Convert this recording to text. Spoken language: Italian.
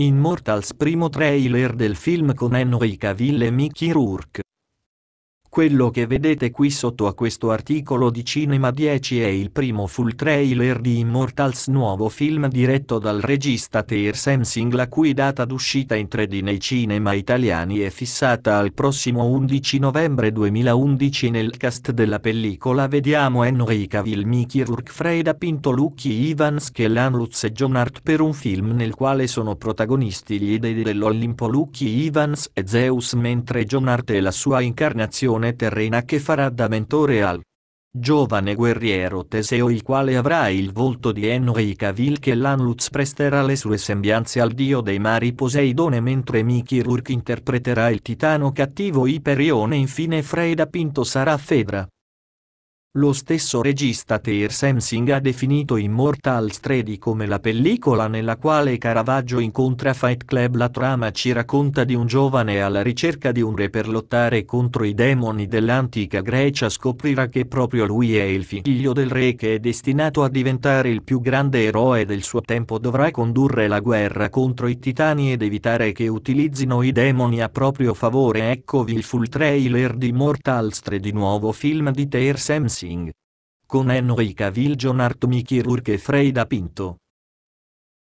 Immortals primo trailer del film con Henry Cavill e Mickey Rourke. Quello che vedete qui sotto a questo articolo di Cinema 10 è il primo full trailer di Immortals nuovo film diretto dal regista Ter Sensing la cui data d'uscita in 3D nei cinema italiani è fissata al prossimo 11 novembre 2011 nel cast della pellicola. Vediamo Henry Cavill Mickey Rourke Freda Pinto Lucky Evans Kellan Lutz e John Hart per un film nel quale sono protagonisti gli dei dell'Olimpo Lucky Evans e Zeus mentre John Hart è la sua incarnazione terrena che farà da mentore al giovane guerriero Teseo il quale avrà il volto di Henry Cavill che l'Anluz presterà le sue sembianze al dio dei mari Poseidone mentre Mickey Rourke interpreterà il titano cattivo Iperione infine Freda Pinto sarà Fedra. Lo stesso regista Ter Sensing ha definito Immortals 3D come la pellicola nella quale Caravaggio incontra Fight Club. La trama ci racconta di un giovane alla ricerca di un re per lottare contro i demoni dell'antica Grecia. Scoprirà che proprio lui è il figlio del re che è destinato a diventare il più grande eroe del suo tempo. Dovrà condurre la guerra contro i titani ed evitare che utilizzino i demoni a proprio favore. Eccovi il full trailer di Immortals 3D nuovo film di Ter Sensing con Henry Cavill John Hart Mickey Rourke e Freda Pinto.